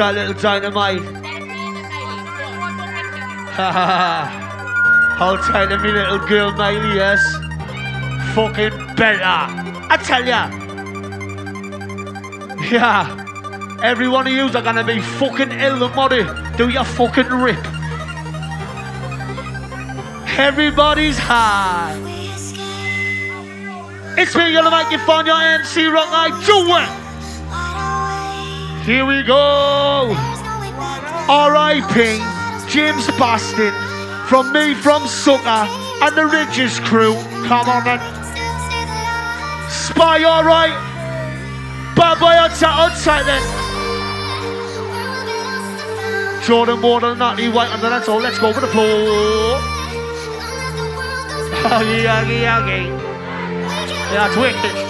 Outside little dynamite. Outside the me little girl, Miley, yes. Fucking better. I tell ya. Yeah. Every one of yous are gonna be fucking ill muddy. Do your fucking rip. Everybody's high. It's me, gonna make you find your MC rock I do it. Here we go. R.I.P. James Boston from me from Sucker and the Ridges crew. Come on then. Spy, alright. Bad boy, outside, outside then. Jordan Ward Natalie White and that's all. Let's go for the floor. Huggy, huggy, huggy. Yeah, it's wicked.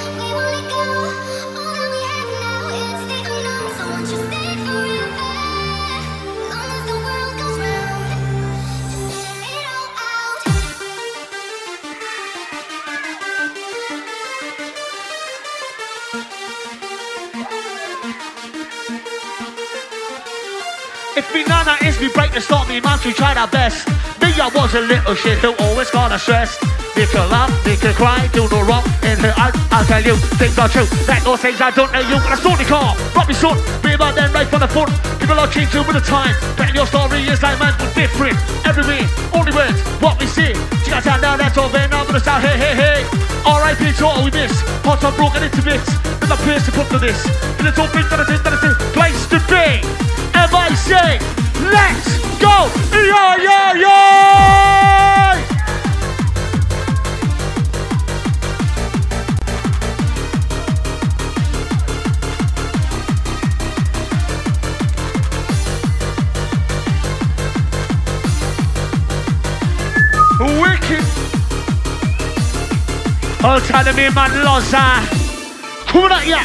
If me nana is me break to stop me, man, we tried our best. Me, I was a little shit who always got a stress. Make can laugh, make can cry, do no wrong in her eyes. I'll tell you, things are true. Like those things I don't know you, but I stole the car. Rock me son, be about them right from the front. People are changing with the time. Betting your story is like mine, but different. Every way, only words, what we see. You guys are now, that's all, then I'm gonna start, hey, hey, hey. R.I.P. to all we miss. Hearts are broken into bits. A place to put to this. And it's all big that it's in, that. Place to be. If I say, let's go, yeah, yeah, yeah! Wicked. All to me, man, Loza. At ya.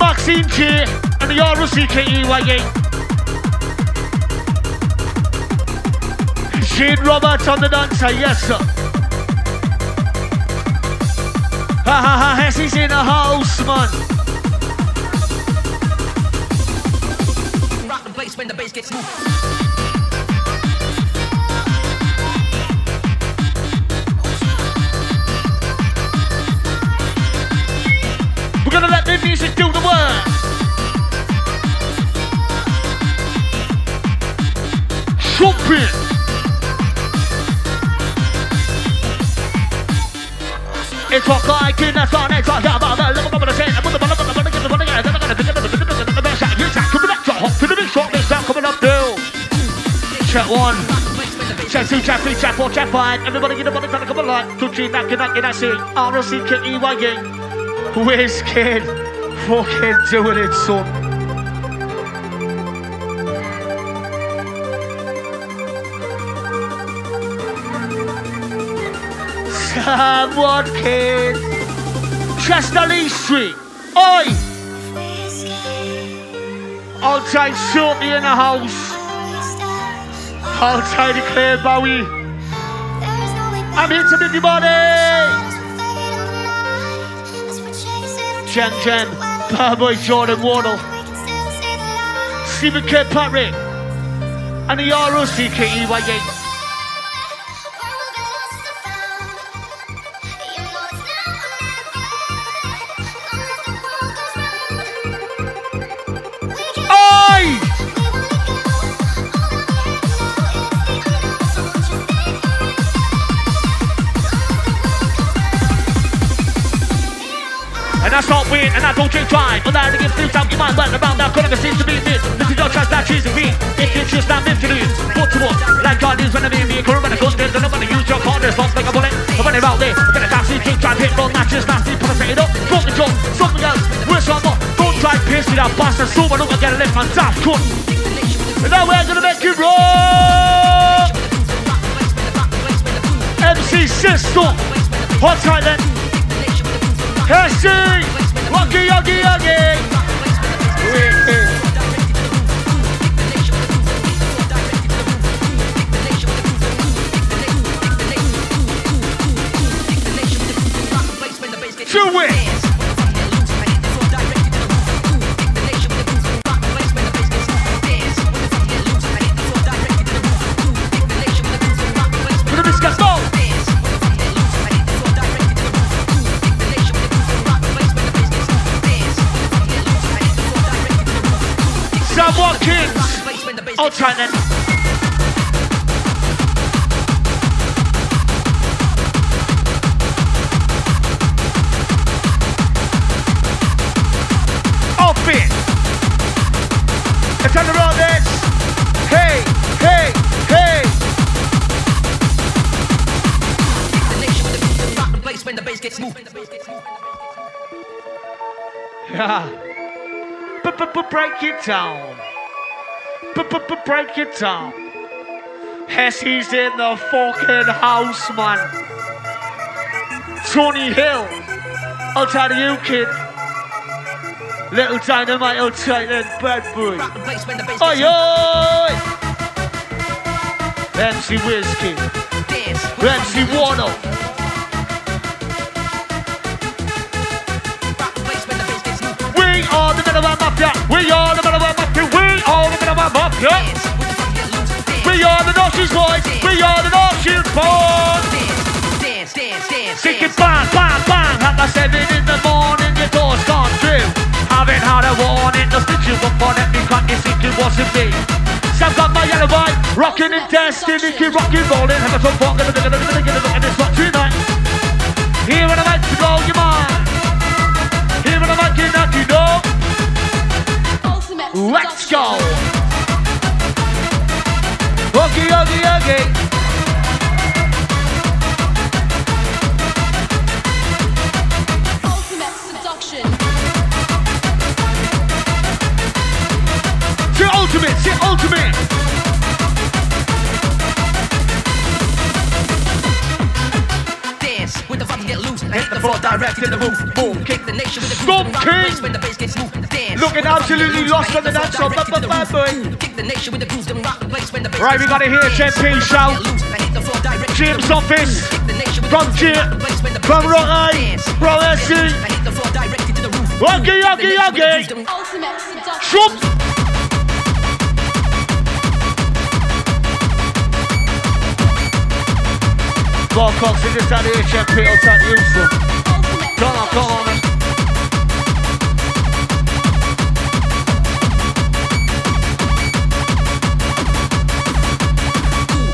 Maxine J and the R-O-C-K-E-Y-A. Shane Roberts on the dancer, yes sir. Ha ha ha, Hessie's in the house, man. Rock the place when the bass gets moved. Bottom, get the. I the bottom, get the best shot. You jack, coming up, drop, hop to the big shot, this down, coming up, two. Check one. Check two, check three, check four, check five. Everybody get the bottom, trying to come alive. Two, three, knock, knock, knock, see. R-O-C-K-E-Y-A. Whiz kid, fucking doing it, son. Someone kid. Chester-le-Street. Oi! Outside Shorty in the house. Outside Claire Bowie. I'm here to make you money. Jen Jen, Bad Boy Jordan Wardle, Stephen Kirkpatrick, and the R-O-C-K-E-Y-A. Mind, but around that corner seems to be me. This is your chance, that and green. If you just not live to lose, put to what? Like guardians when I mean me, current when I go there, then I'm gonna use your corners, not like a bullet. I'm running out there, I'm gonna taxi, drink, drive, hit, roll, matches, nasty, put a it up, smoke the joint, something else, worse or more. Don't try with that bastard, so I don't get a lift, man, daft cunt. And now we're gonna make it roll! MC System, hot then. Hesse! Wuggy, wuggy, down. Break it down. Hessie's in the fucking house, man. Tony Hill. I'll tell you, kid. Little dynamite, and bad boy. Oi, oi! MC Whiskey. MC Wano. We are the middle of mafia. We are the mafia. We are the North boys. We are the North boys. Sick it, bang, bang, bang. At the seven in the morning, your door's gone through. Having had a warning, no stitch you up on it because you think it wasn't me. So I've got my yellow vibe, rocking and destiny, keep rocking, rolling, have a fun look at this rock tonight. Here when I like to blow your mind. Here when I like to knock you know. Let's go. Okay, okay, okay. ultimate, c'est ultimate. Dance loose. Hit the floor direct in the roof. Boom, kick the nation with the groove. King. When the bass gets smooth. Dance. Looking absolutely lost on the dance floor. Bad, boy. Kick the nation with the grooves. Then rock the place when the bass Right, we gotta hear Champion shout. Jim's office. From Jim. From Rock From SC. Okay, okay, okay. Shoot. Ball Cox in this out HMP, I'll tell you so. Come on, come on.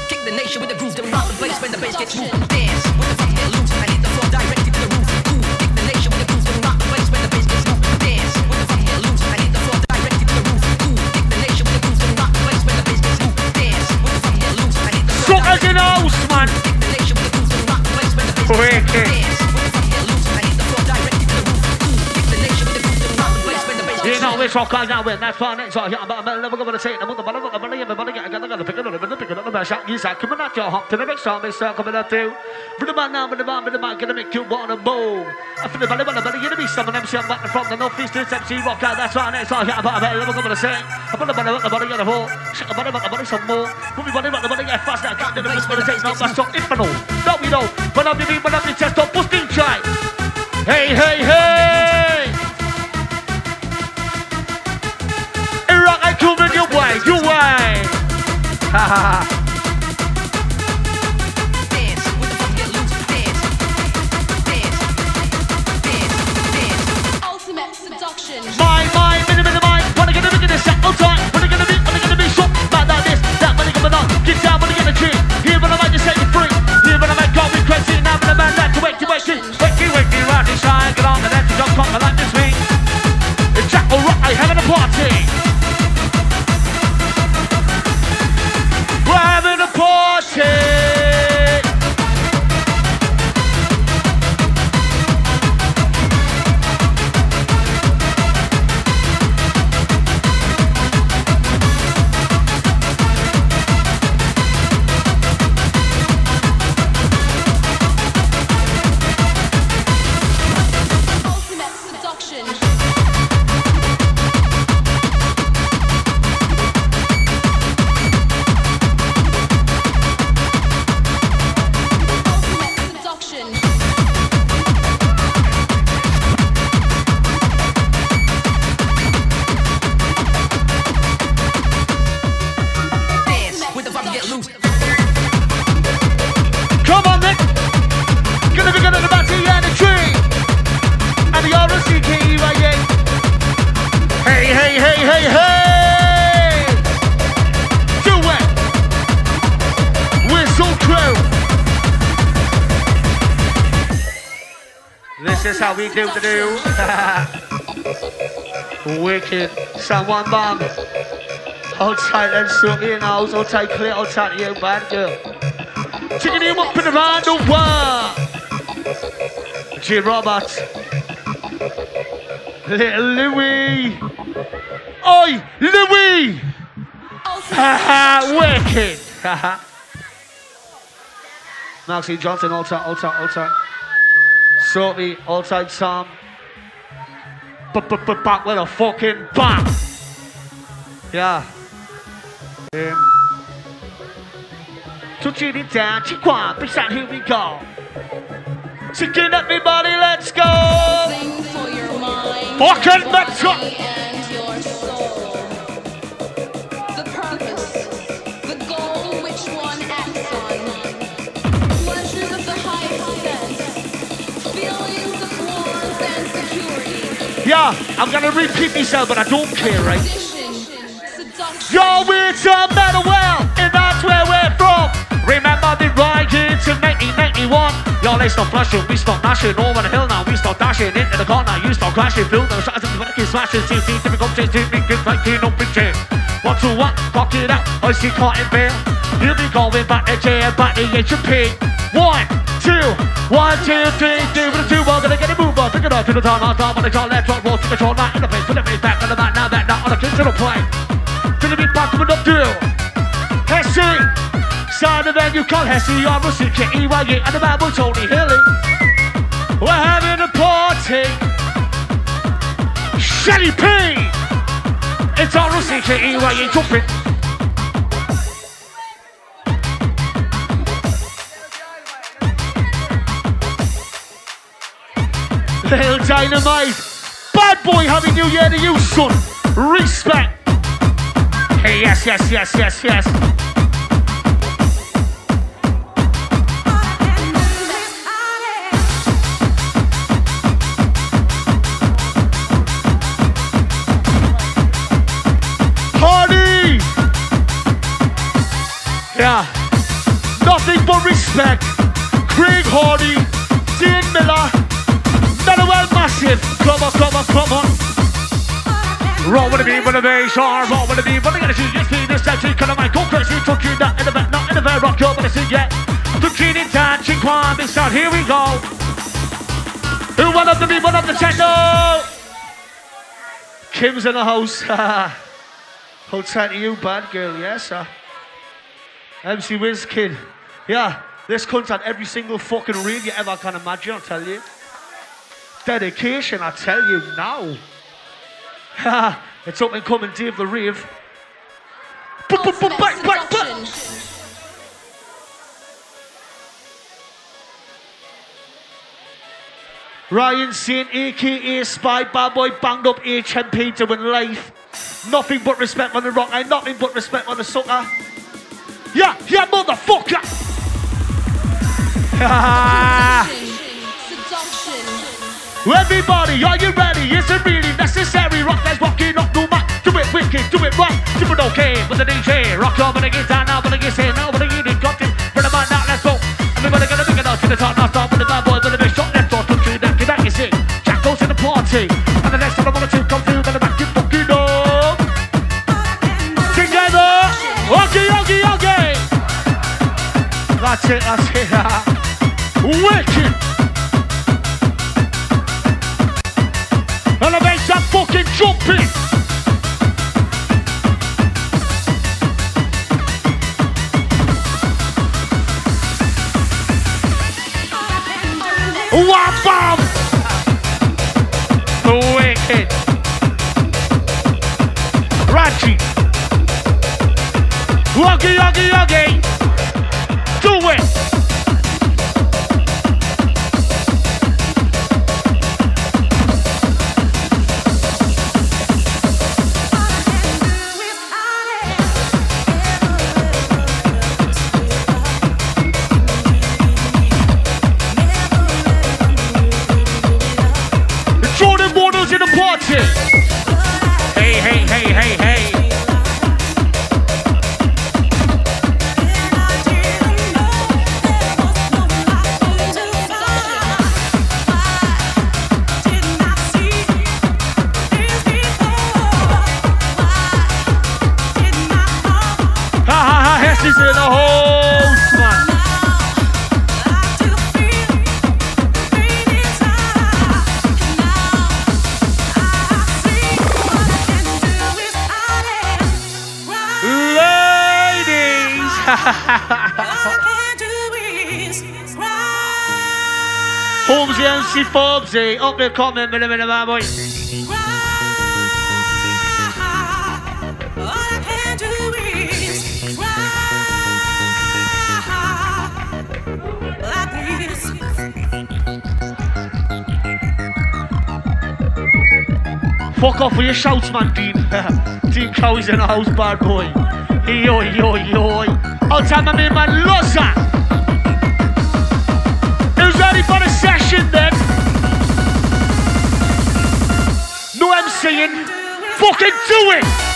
Kick the nation with the the when the bass gets moved. Which rock got with that's fine. It's all. I'm never going to say it. I'm going to believe it. I'm going to pick it up. I'm going to pick it up. I'm going to come on, your hop to the next time. It's coming up to. But the man now, but the man, but the man, gonna make you want to move. I feel the belly, but the belly, gonna be someone MC. I'm back from the northeast. It's MC rock out. That's. It's all here. I'm never going to say. I'm going to belly, but the belly, gonna hold. Shake the belly, but the belly, some more. Put me belly, but the belly, get fast. I can't do the best, but it's not my song. Infinal. No, we know. But I'm the beat, but I'm the chest. Don't push the try. Hey, hey, hey. I come in your way, your way. Ha ha ha. My, my, minute, minute, my. Wanna get a bit of this, all time. Wanna get a bit, wanna get so bad like this. That money coming on. Get down, wanna get a treat. Here, when I might just set you free. Here, when I might go, crazy. Now, when I man, that to wake you, wake you. Wakey, wakey, round inside. Get on the left, don't come like this week. It's Jack O'Reilly having a party. This how we do the do. Wicked. Someone bomb. Hold tight and suck in house. Hold tight, clear. Hold tight, you bad girl. Taking him up around the world. G. Roberts. Little Louis. Oi, Louis. Wicked. Haha. Maxie Johnson, all time, all time, all time. All time Sam. Back with a fucking bang. Yeah. Um, touching it down, Chiquan, big sound, here we go. Chicken everybody, let's go. Fucking let's go. Yeah, I'm gonna repeat myself, but I don't care, right? Yo, it's a Meadowell, and that's where we're from. Remember the riots in 1991? Yo, they stop flashing, we stop gnashing over the hill now. We stop dashing into the corner, you stop crashing, through the shots and the keep smashing. See, see, difficult chase, see, big, big, no big chair. One, two, one, cock it out, I see in bear. You'll be going back to jail, back to HP. One, two, one, two, three, two, a two, one, gonna get it move on, pick it up to the top, on top, on the top, left, right, roll, to the top, right in the face, to the face, back on the back, now back, now on the kids, to the play. To the beat, back to the do. Hesse, side of you call Hesse, I'm a and the Bible Tony Hilly. We're having a party. Shelly P! It's all C-K-E-Y-E, jumping. Little dynamite. Bad boy, happy new year to you, son. Respect. Hey, yes, yes, yes, yes, yes. Nothing but respect. Craig Hardy, Dean Miller, Meadowell massive. Come on, come on, come on. Roll with the beat, with the bass, or roll with the beat, but I gotta see you speed this section, cut my go crazy, took you not in the back, not in the back, rock your, see yet. To cheat in time, ching quan, big start, here we go. Who won up the beat, one up the techno? Kim's in the house. Hold tight to you, bad girl, yes, sir. MC Wiz Kid. Yeah, this cunt's had every single fucking reel you ever can imagine, I'll tell you. Dedication, I tell you now. it's up and coming, Dave the Rave. Ryan Saint, aka Spy, bad boy, banged up HMP to win life. Nothing but respect on the rock, and nothing but respect on the sucker. Yeah, yeah, motherfucker! Everybody, are you ready? Is it really necessary? Rock that's walking up no mat. Do it wicked, do it right. Super okay with the DJ. Rock on, but I get down now, but I get in now, but I get it, got it. Them on now, let's go. Everybody gonna bring it out to the top, now start with the bad boy with the big shot. Left door, two, three, that, that is it. Jack goes in the party. And the next time I want to come through, then I'm back to fucking up. Together. Okay, okay, okay. That's it, that's it. jumping. Holmesy MC Forbesy, eh? up there comment, minute, minute, man, boy. Fuck off with your shouts, man, Dean. Dean Cowie's in the house, bad boy. Yo, yo, yo. I'll tell my man, Loza. Who's ready for the session then? MCing. Fucking do it!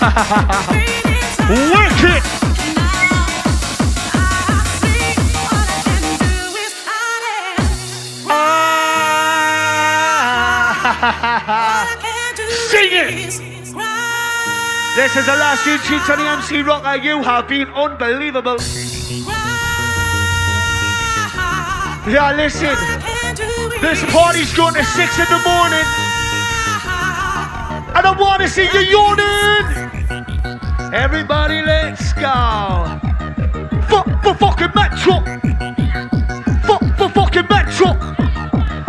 Wicked! Ah. Sing it! This is the last cheats on the MC Rocker. You have been unbelievable. Yeah, listen. This party's going to six in the morning. And I want to see you yawning. Everybody, let's go. Fuck for fucking Metro. Fuck for fucking Metro.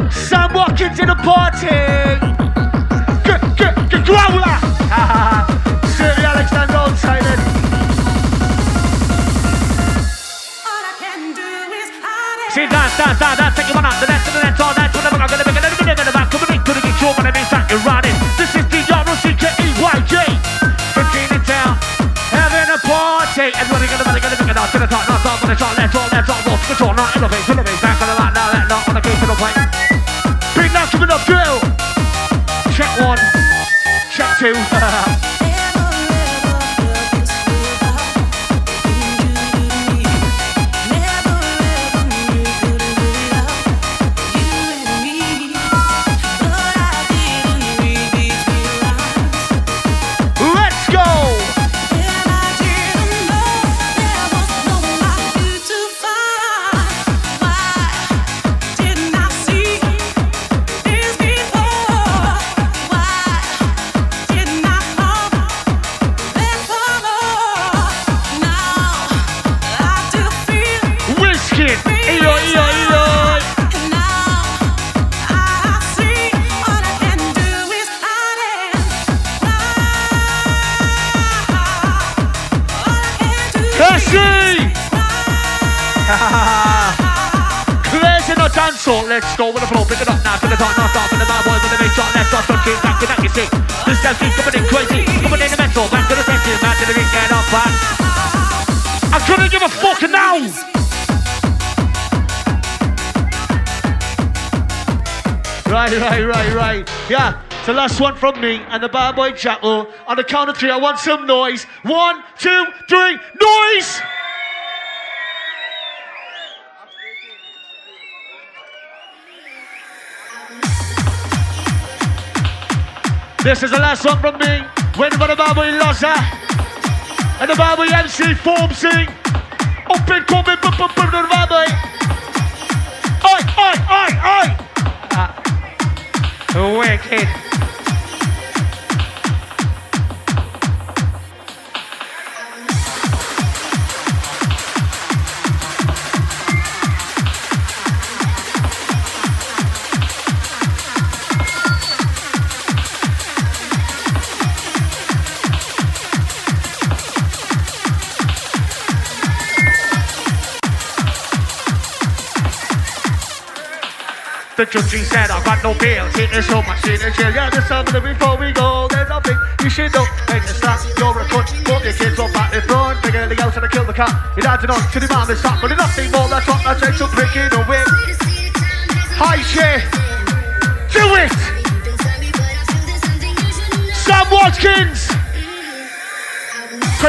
Sam Watkins in the party. Get, get, get growler. Siri Alexander on silent. See, dance, dance, dance, dance, take it one out, the next, the next, all that, whatever, I'm gonna make it, I'm gonna back, come in, couldn't get your money, start you running. The let's all, let's roll, control, not elevate, elevate, back on the line, now, let, not on the case, to the. Big now, coming up, drill. Check one, check two. one from me and the bad boy Jackal. On the count of three, I want some noise. One, two, three, noise! This is the last one from me. Waiting for the Barbary Loza. And the Barbary MC Formzy. Open, coming, boom, boom, boom, the Barbary. Oi, oi, oi, oi. Uh, wicked. The judge said I got no bills, it is so much in jail. Yeah, there's something before we go. There's nothing you should know. Make a stop, you're a cunt. Put your kids up at the front. Bring the house and I kill the cat. Your dad's on to the mom is stop, but nothing more. That's what that takes to breaking away. Hi, Shay. Do it! Sam Watkins! Me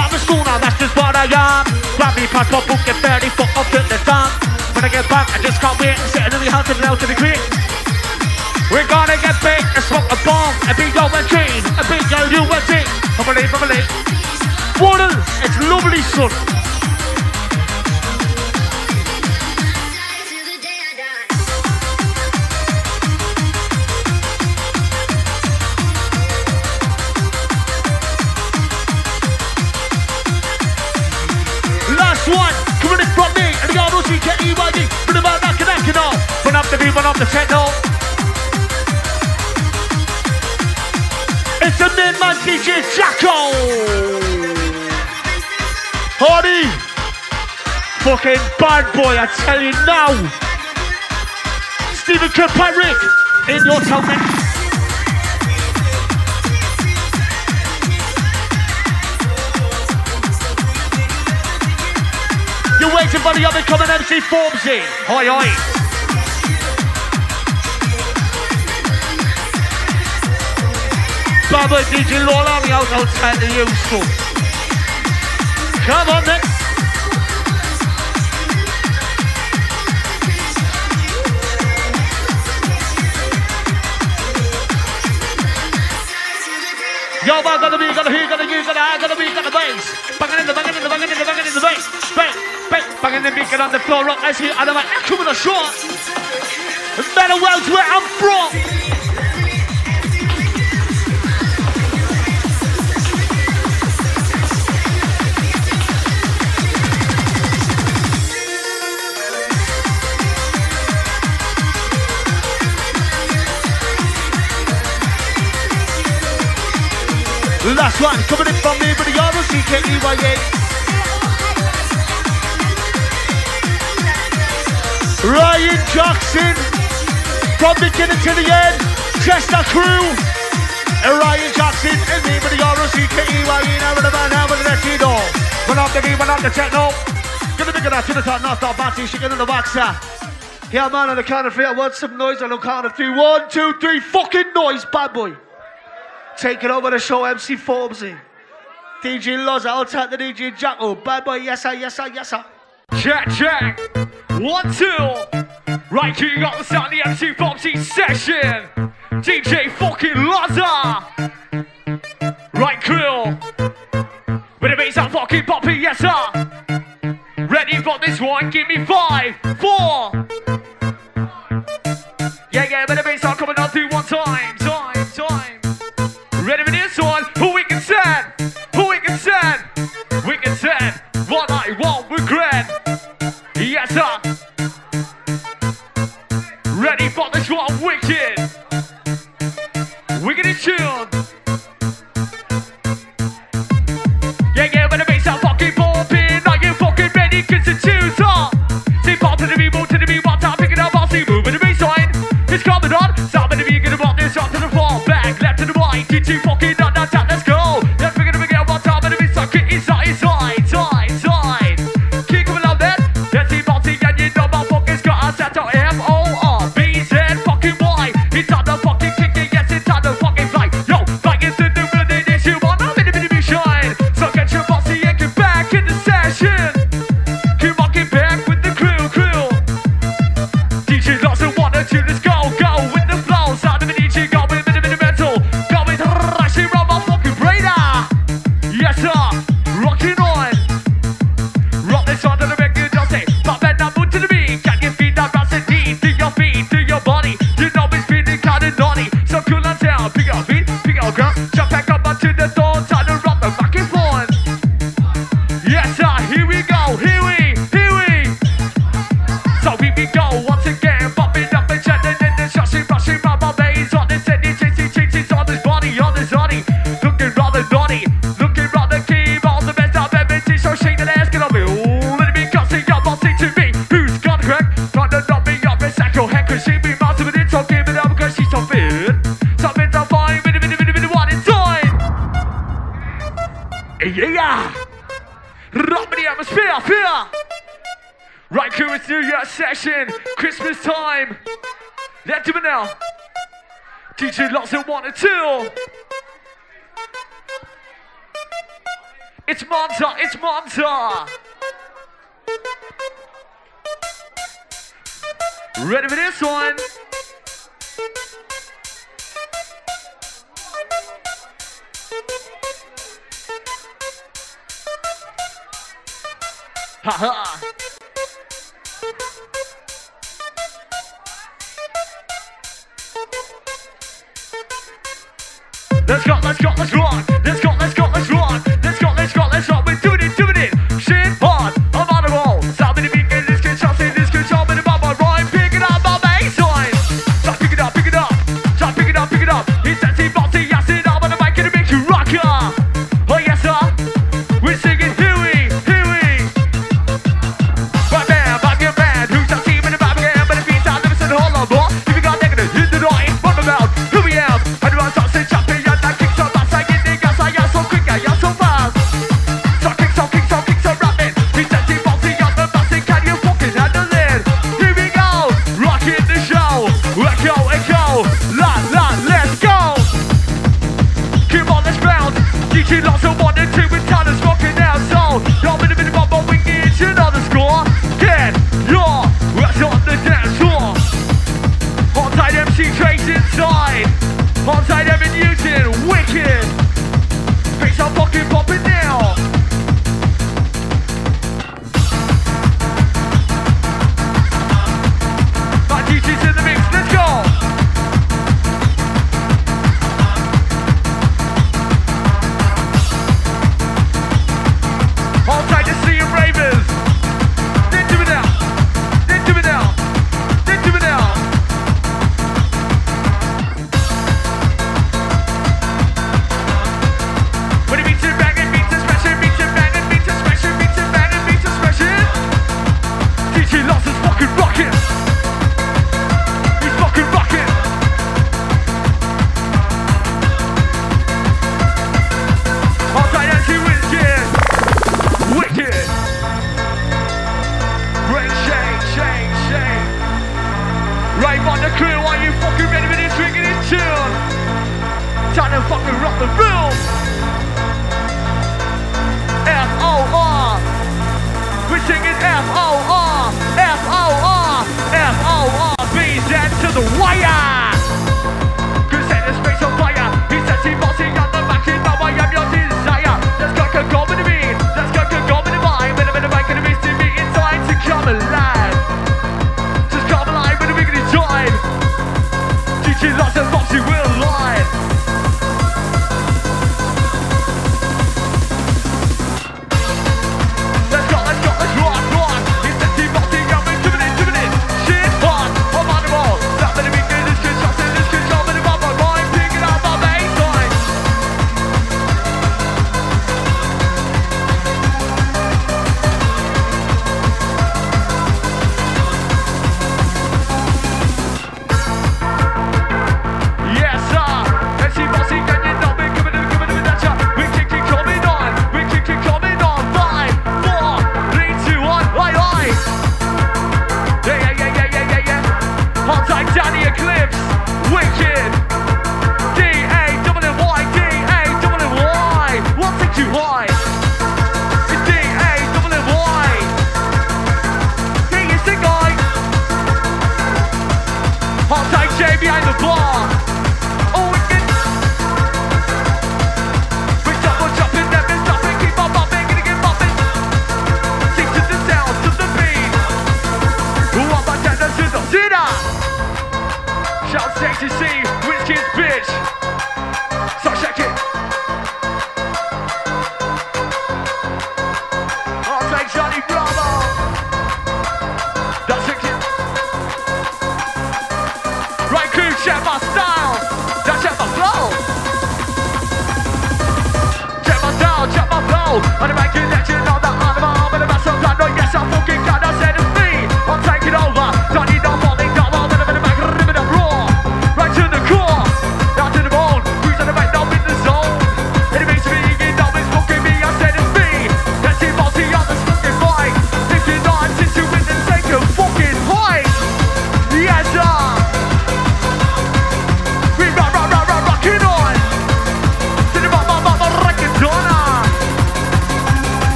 out the school now, that's just what I am. Grab me passport, book, get 30 foot up to the stand. When I get back, I just can't wait. Sitting in the house and out to the creek. We're gonna get big and smoke a bomb. and be old machine. A big old USA. I believe, I believe. Water, it's lovely, son. Run up the beat, run up the techno. It's main man DJ Jacko. Hardy. Fucking bad boy, I tell you now. Stephen Kirkpatrick in your town, man. You're waiting for the other coming MC Formzy. Hoi hi. Baba DJ Lola, the out the useful. Come on then. Yo, man, gonna be, gonna gonna gonna gonna banging the beat, on the floor, rock, I see, and I'm like, come with a shot. Better Wells where I'm from. Last one coming in from me with the R-O-C-K-E-Y-A. Ryan Jackson from beginning to the end. Chester crew. Ryan Jackson and me with the R-O-C-K-E-Y-A. Now with the man, now with the Latino. Run up the beat, run up the techno. Gonna be good to the top, not stop, Batty, she in the boxer. Yeah, man, on the count of three, I want some noise on the count of three. One, two, three, fucking noise, bad boy. Taking over the show, MC Formzy. DJ Loza, I'll take the DJ Jacko. Oh, bad boy, yes sir, yes sir, yes sir. Check, check. One, two. Right you got the sound the MC Formzy session. DJ fucking Loza. Right, crew. With the bass, I'm fucking popping, yes sir. Ready for this one? Give me five, four. Yeah, yeah, but the bass, I'm coming on through one time, time, time. Ready for this one? For this? Wicked. Wicked and chill. Yeah, yeah, but the bass are fucking bumping. Are you fucking ready? Cause it's tough. Say pop to the beat, move to the beat, one time, pick it up, I'll see moving the bass line. It's coming on. Stop the beat, gonna rock this up to the floor. Back, left to the right. GT fucking on It's Monza. It's Monza. Ready for this one? Haha. let's go, let's go, let's rock.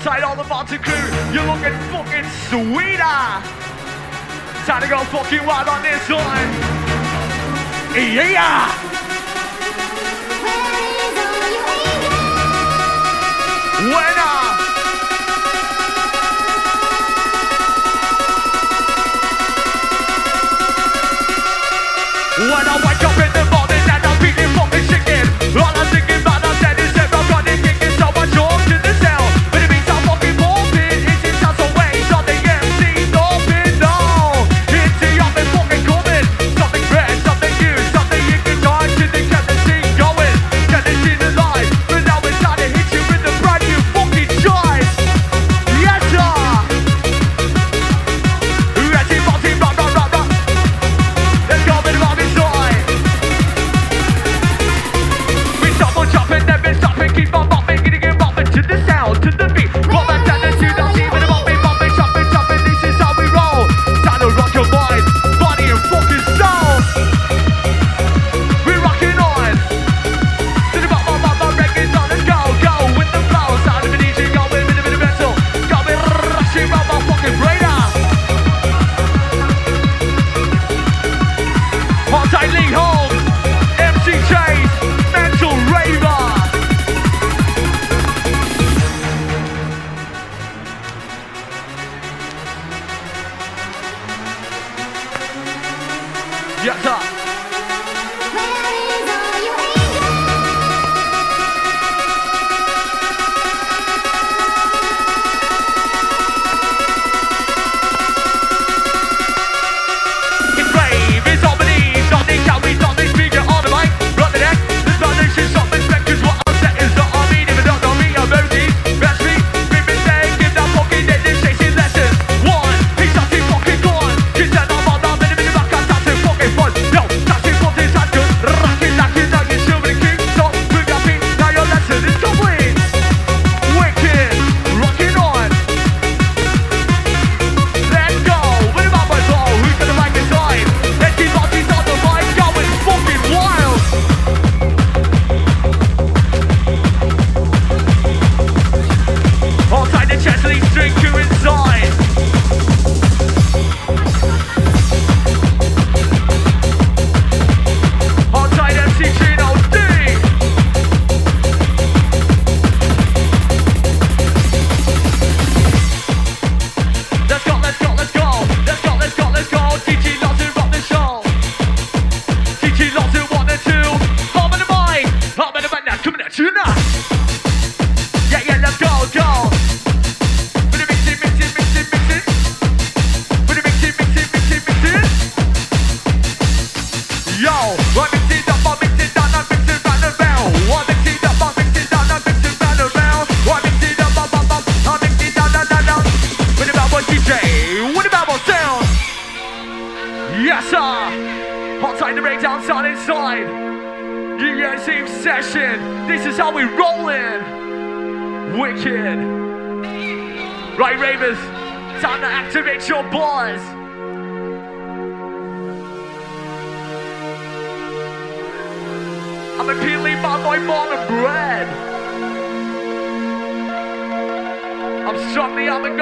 outside all the mountain crew. You're looking fucking sweeter. Time to go fucking wild on this one. Yeah. When I When I wake up in the morning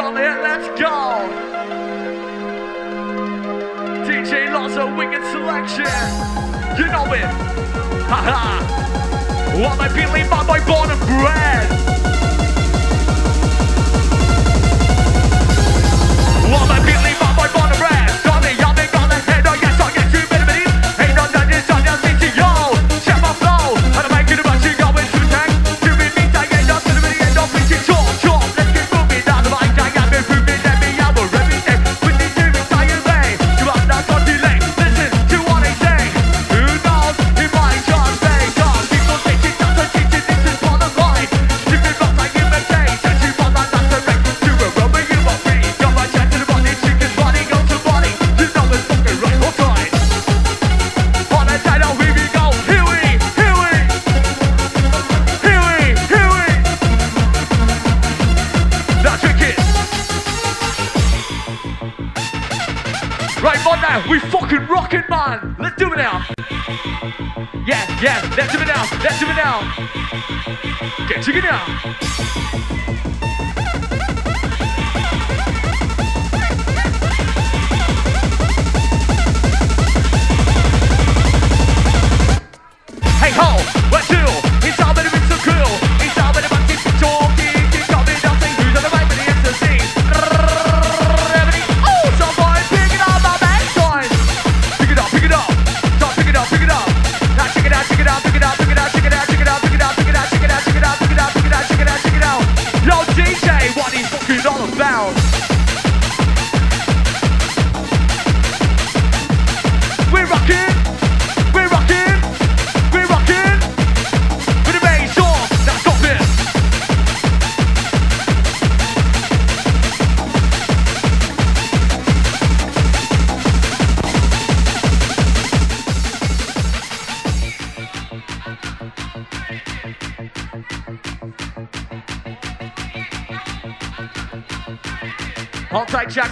on it, let's go. DJ Lots of wicked selection. You know it. Haha. what my feeling, my boy, born and bred. Yeah,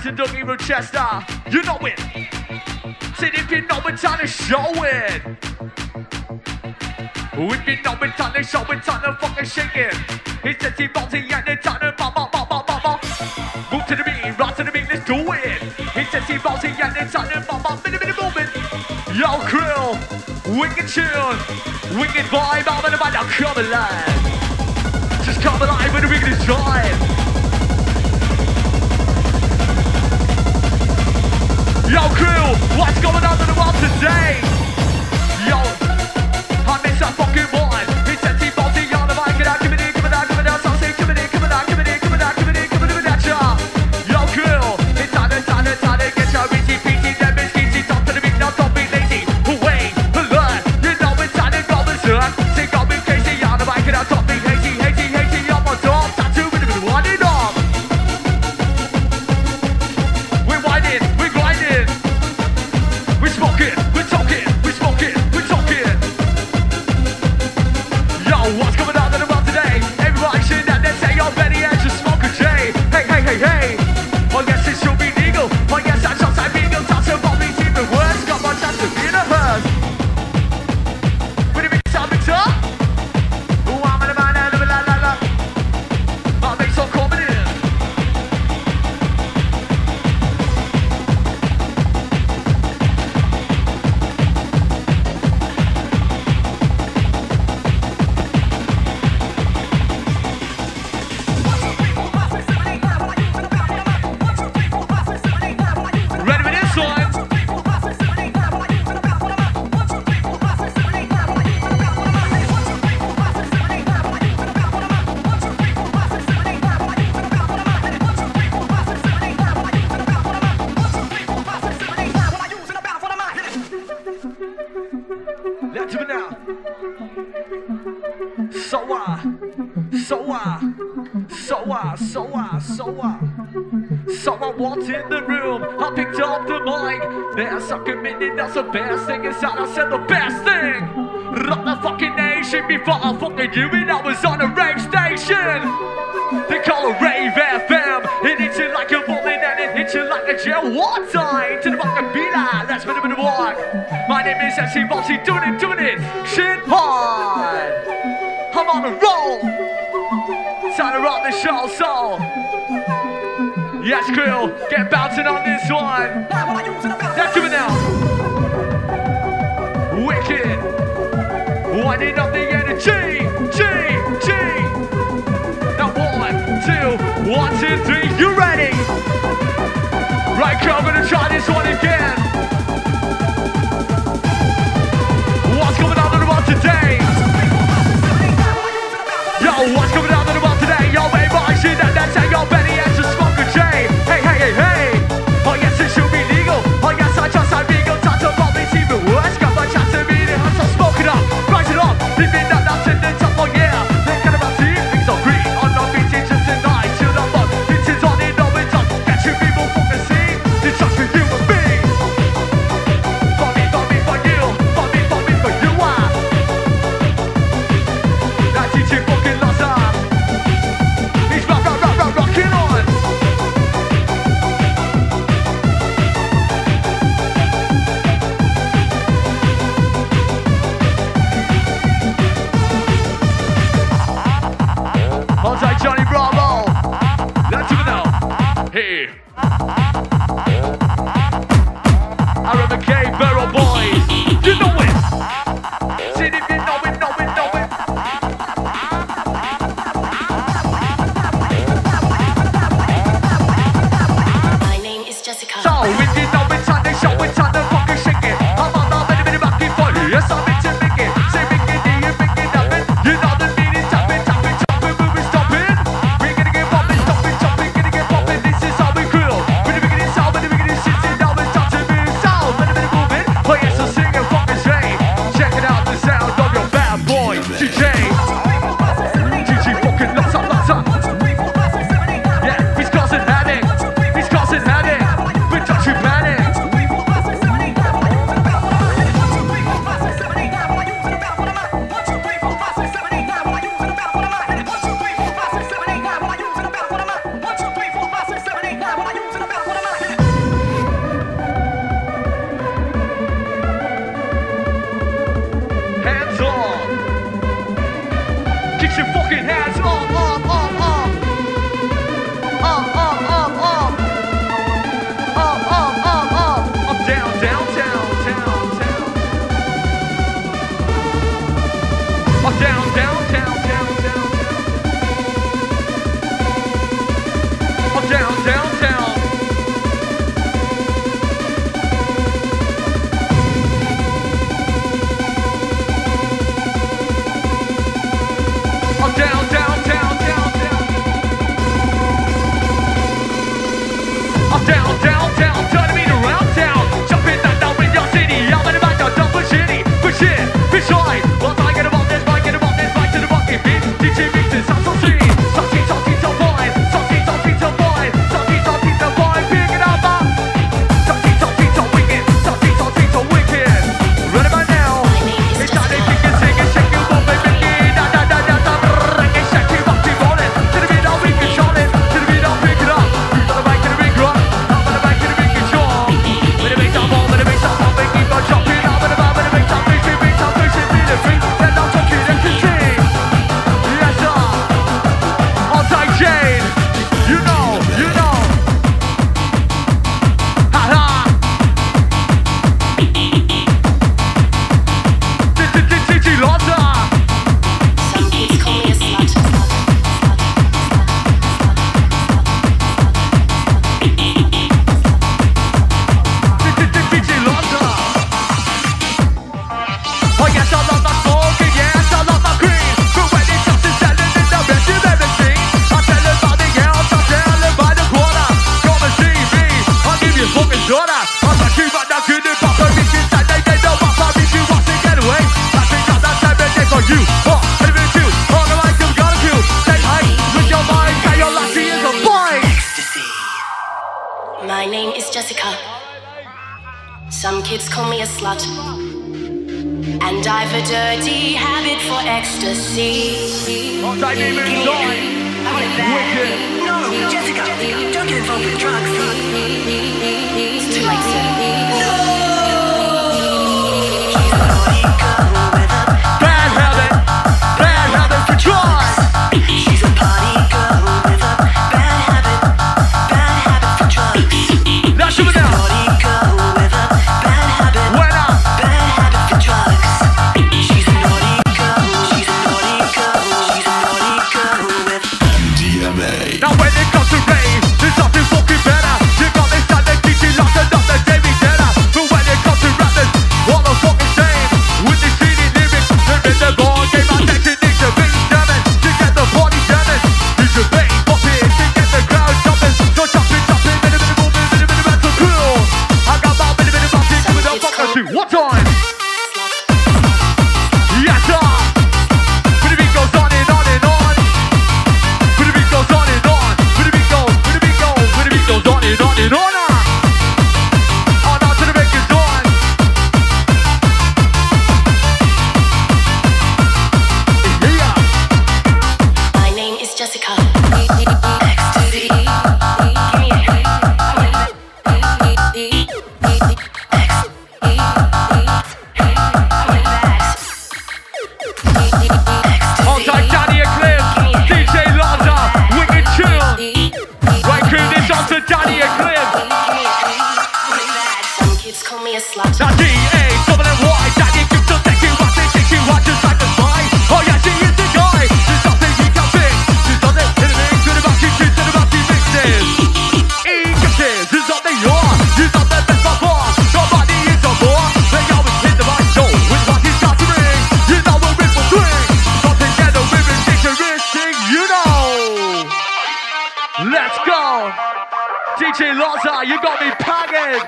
Jackson, Dougie, Rochester. You know it. Said if you know it, time to show it. If you know it, time to show it, time to fucking shake it. It's the team bouncy and it's time to bop, bop, bop, bop, bop. Move to the beat, rock to the beat, let's do it. It's the team bouncy and it's time to bop, bop, minute, minute, movement. Yo, krill, wicked tune, wicked vibe, I'm gonna now come alive. Just come alive with a wicked time. Yo, crew, what's going on in the world today? Yo, I miss that fucking one. So uh, so uh, so walked in the room, I picked up the mic. There's a committed, that's the best thing inside. I said the best thing. Rock the fucking nation before I fucking knew it. I was on a rave station. They call it Rave FM. It hits you like a bullet and it hits you like a jail wartime. To the fucking beat let's put a bit of walk. My name is MC Bossy, doing it, doing it. Shit hard. I'm on a roll. Rock the show, so. Yes, crew, get bouncing on this one. Let's do it now. Wicked. Winding up the energy. G, G. Now one, two, one, two, three. You ready? Right, crew, I'm gonna try this one again. See that? Joy! Richie Lotta, you got me pagging.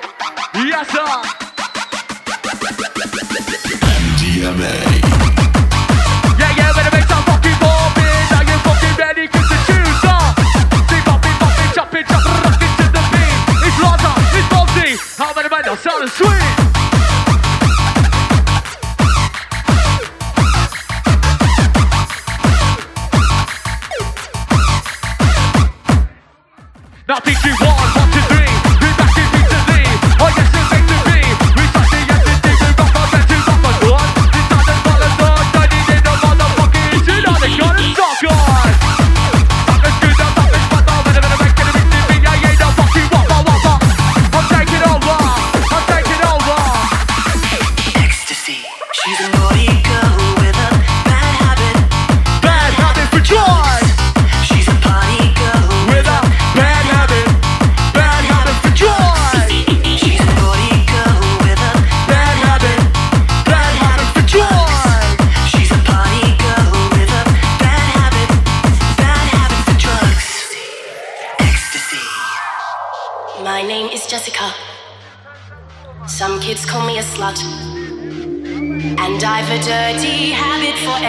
Yes, sir. MDMA. Yeah, yeah, better make some a fucking morbid, are you fucking ready? Cause the tunes are. See, poppy, poppy, choppy, chop, rock it to the beat. It's Lotta, it's Bossy. How about many men are sounding sweet?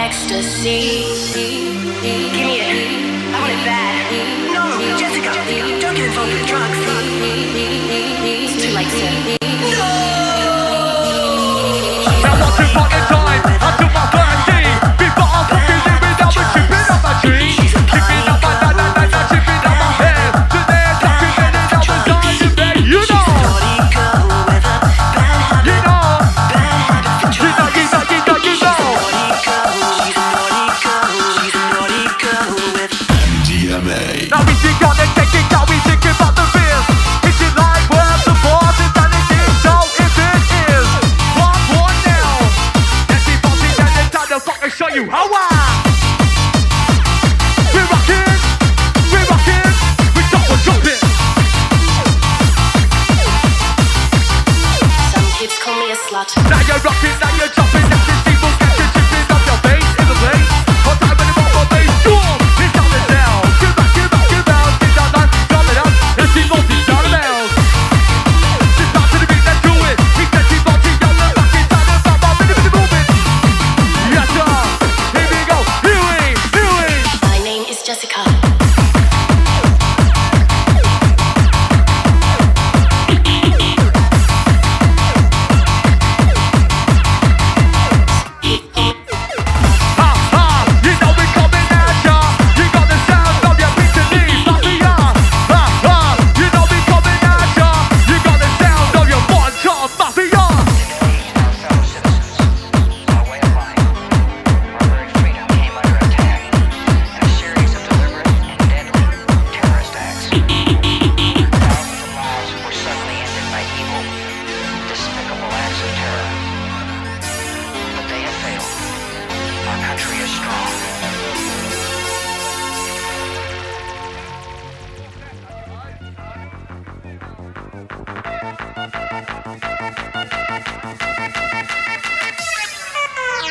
ecstasy.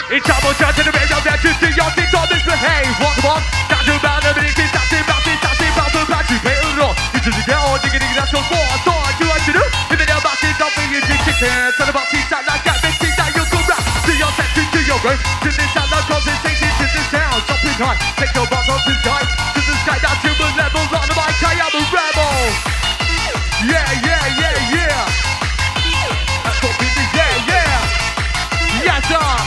It's double turn to the base that just your things all misbehave. What the fuck? That's about the minute, it's that's about this, that's about the You get all digging, that's your fault. I do. If it about this, I'll be your dick, it's here. Like that, make that you'll go. To your set, to your growth. To this, I cause it takes to the town. Jumping high, take your bars off this guy, To the sky, that's human level. On the mic, I am a rebel. Yeah, yeah, yeah, yeah. That's what we do, yeah, yeah. Yes, sir.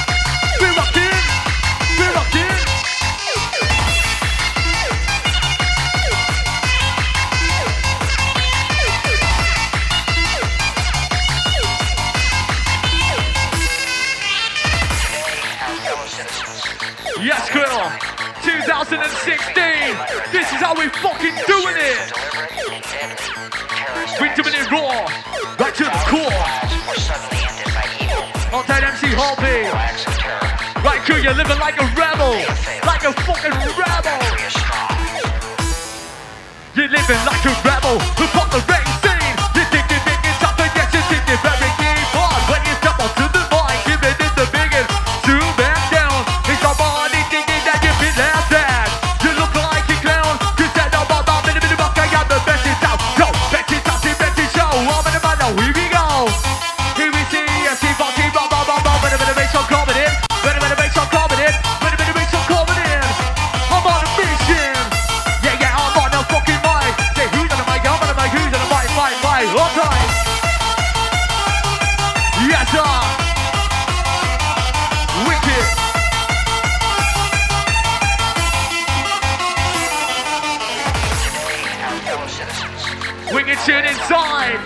kitchen inside.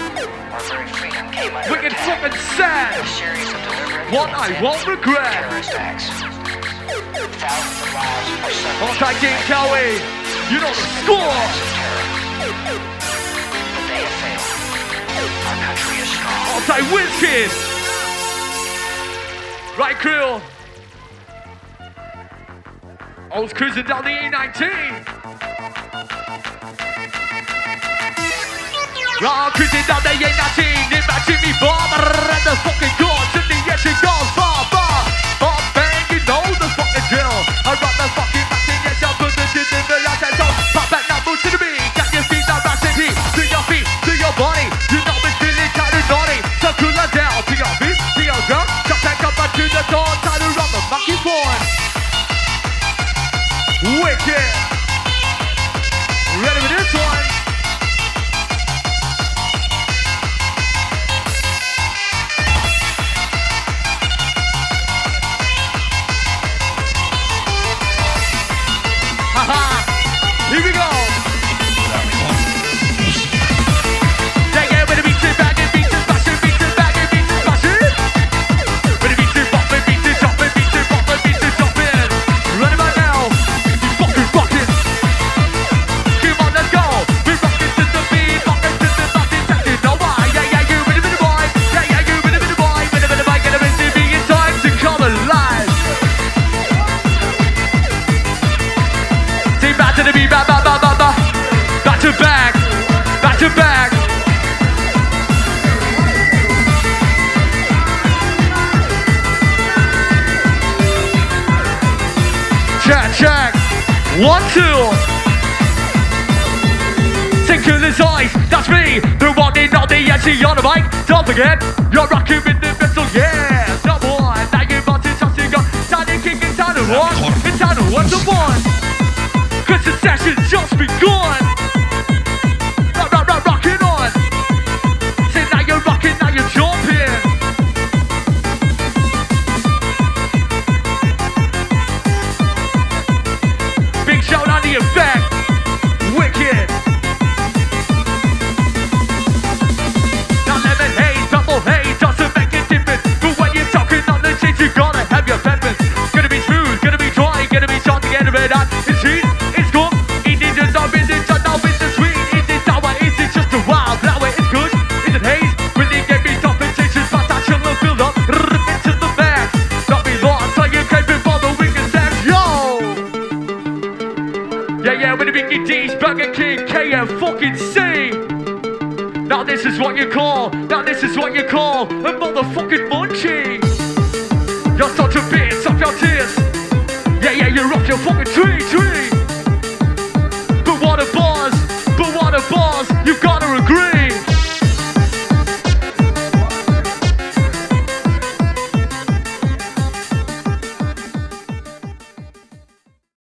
We can flip and sad. What I won't regret. Onside game, Cowie. You know the score. Onside Wizkid. Right, Krill. I was cruising down the E19. Y'all crazy now they ain't nothing. my Jimmy Bob And the fucking court. To the edge it goes far, far. Up bang, you know the fucking drill. I rock the fucking back in the shell, put the shit in the last and so pop back now, move to the beat. Got your feet now, rock and heat. To your feet, to your body. You know me feeling kind of naughty. So cool and down to your feet, to your ground. Jump back up to the door. try to rock the fucking board. Wicked. Ready for this one? One, two. Sink to the eyes, that's me. The one in on the edge on the mic. Don't forget, you're rocking with the vessel, yeah. Not one, now you're about to toss it, go. Time to kick inside the one. It's time to one to one. Cause the session's just begun. is what you call, that this is what you call a motherfucking munchie. You're such a bitch, off your tears. Yeah, yeah, you're off your fucking tree, tree.